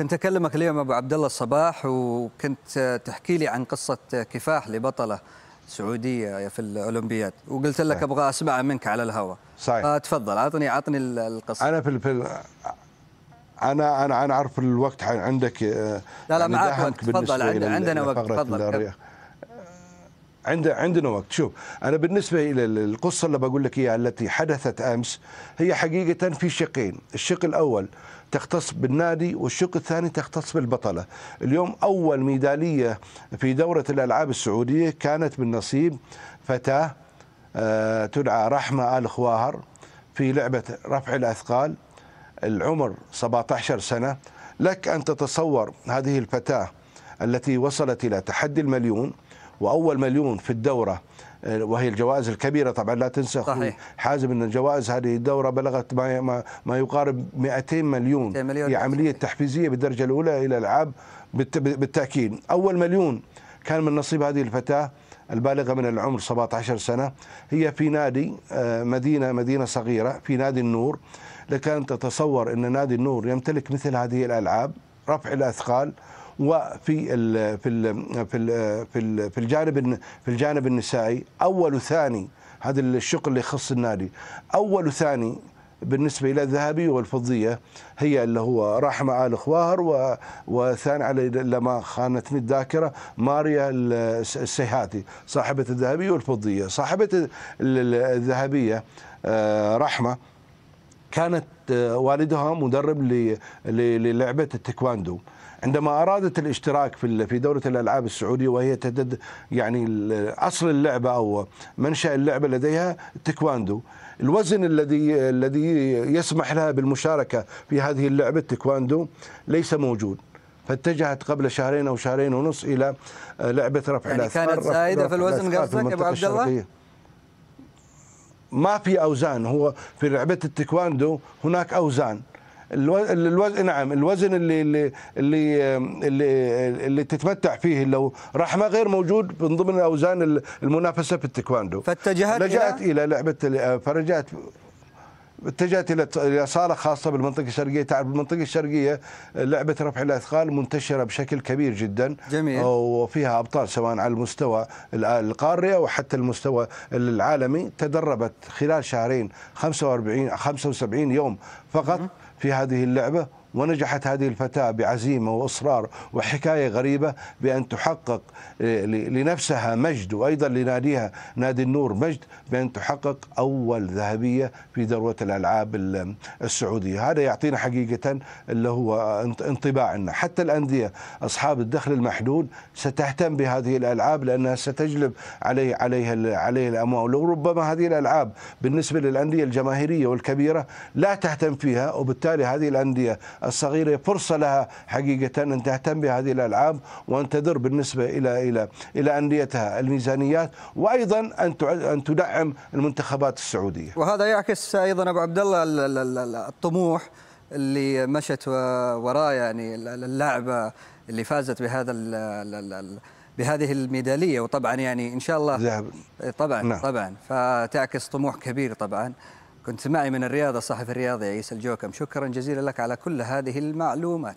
كنت أكلمك اليوم أبو عبد الله الصباح وكنت تحكي لي عن قصة كفاح لبطلة سعودية في الأولمبياد وقلت لك أبغى اسمعها منك على الهواء صحيح. تفضل اعطني أعطني القصة. أنا في, في أنا أنا أنا أعرف الوقت عندك لا لا يعني معك وقت. تفضل عندنا وقت. تفضل عند عندنا وقت. شوف أنا بالنسبة إلى القصة اللي بقول لك إياها التي حدثت أمس هي حقيقة في شقين. الشق الأول تختص بالنادي والشق الثاني تختص بالبطلة. اليوم أول ميدالية في دورة الألعاب السعودية كانت من نصيب فتاة آه، تدعى رحمة آل خواهر في لعبة رفع الأثقال. العمر 17 سنة. لك أن تتصور هذه الفتاة التي وصلت إلى تحدي المليون. وأول مليون في الدورة آه، وهي الجوائز الكبيرة طبعا لا تنسى صحيح. حازم إن الجوائز هذه الدورة بلغت ما ما يقارب 200 مليون, 200 مليون. هي عملية تحفيزية بالدرجة الأولى إلى الألعاب بالتأكيد. أول مليون كان من نصيب هذه الفتاة البالغة من العمر 17 سنة. هي في نادي آه، مدينة مدينة صغيرة في نادي النور. لك ان تتصور إن نادي النور يمتلك مثل هذه الألعاب رفع الأثقال وفي ال في ال في ال في ال في الجانب في الجانب النسائي أول وثاني هذا الشق اللي يخص النادي أول وثاني بالنسبة إلى الذهبيه والفضية هي اللي هو رحمة آل خواهر وثاني على لما خانتني الذاكرة ماريا السيهاتي صاحبة الذهبية والفضية. صاحبة الذهبية آه، رحمة كانت آه، والدها مدرب للعبة التايكواندو. عندما أرادت الاشتراك في في دورة الألعاب السعودية وهي تدد يعني أصل اللعبة أو منشأ اللعبة لديها التايكواندو الوزن الذي الذي يسمح لها بالمشاركة في هذه اللعبة التايكواندو ليس موجود. فاتجهت قبل شهرين أو شهرين ونص إلى لعبة رفع يعني الأثقال كانت زايده في الوزن قصدك ابو عبد الله؟ ما في أوزان. هو في لعبة التايكواندو هناك أوزان. الوزن نعم الوزن اللي اللي اللي اللي, اللي تتمتع فيه لو رحمة غير موجود من ضمن أوزان المنافسة في التايكواندو. فاتجهت لجأت إلى, إلى لعبه فرجعت اتجهت إلى صالة خاصة بالمنطقة الشرقية. تعرف بالمنطقة الشرقية لعبة رفع الأثقال منتشرة بشكل كبير جدا. جميل. وفيها أبطال سواء على المستوى القاري أو حتى المستوى العالمي. تدربت خلال شهرين 45 75 يوم فقط. في هذه اللعبة ونجحت هذه الفتاة بعزيمة وإصرار وحكاية غريبة بأن تحقق لنفسها مجد وأيضا لناديها نادي النور مجد بأن تحقق أول ذهبية في ذروة الألعاب السعودية. هذا يعطينا حقيقة اللي هو انطباع أن حتى الأندية أصحاب الدخل المحدود ستهتم بهذه الألعاب لأنها ستجلب عليه عليها عليه الأموال. وربما هذه الألعاب بالنسبة للأندية الجماهيرية والكبيرة لا تهتم فيها وبالتالي هذه الأندية الصغيرة فرصة لها حقيقة أن تهتم بهذه الألعاب وأن تدر بالنسبة إلى إلى إلى أنديتها الميزانيات وأيضا أن أن تدعم المنتخبات السعودية. وهذا يعكس أيضا أبو عبد الله الطموح اللي مشت وراه يعني اللاعبه اللي فازت بهذا بهذه الميدالية وطبعا يعني إن شاء الله طبعا نعم. طبعا فتعكس طموح كبير طبعا كنت معي من الرياضة صاحب الرياضي عيسى الجوكم. شكرا جزيلا لك على كل هذه المعلومات.